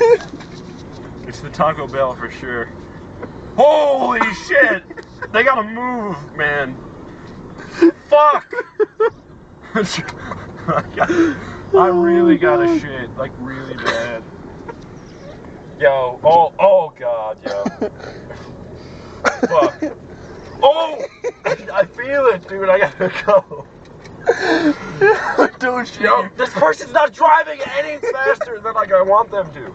it's the Taco Bell for sure. Holy shit! They gotta move, man. Fuck! I, really gotta shit, like really bad. Yo, oh, oh god, yo. Fuck. Oh! I feel it, dude. I gotta go. Don't shit. Yo, this person's not driving any faster than like I want them to.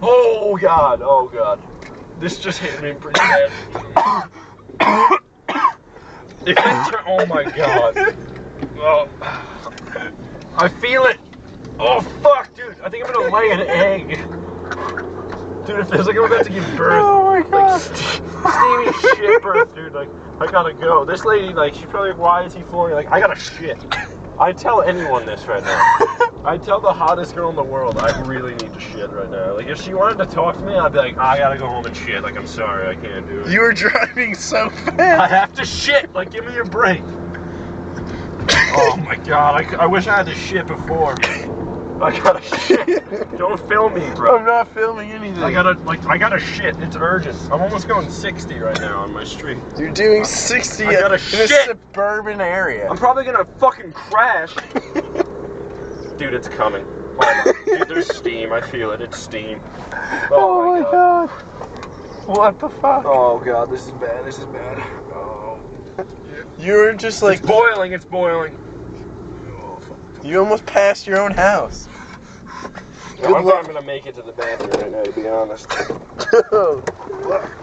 Oh god, oh god. This just hit me pretty bad. If it tur- oh my god. Oh. I feel it. Oh fuck, dude. I think I'm gonna lay an egg. Dude, it feels like I'm about to give birth. Oh my god. Like st- steamy shit birth, dude. Like, I gotta go. This lady, like, she's probably like, why is he flooring? Like, I gotta shit. I tell anyone this right now. I tell the hottest girl in the world, I really need to shit right now. Like, if she wanted to talk to me, I'd be like, I gotta go home and shit. Like, I'm sorry, I can't do it. You were driving so fast. I have to shit. Like, give me a break. Oh my god, i wish I had this shit before. I gotta shit. Don't film me, bro. I'm not filming anything. I gotta like I gotta shit. It's urgent. I'm almost going 60 right now on my street. You're doing 60 I gotta in a suburban area. I'm probably gonna fucking crash. Dude, it's coming. Oh dude, there's steam. I feel it. It's steam. oh, oh my god. What the fuck? Oh god, this is bad. This is bad. Oh. You're just like it's boiling. It's boiling. You almost passed your own house. Know I'm gonna make it to the bathroom right now, to be honest.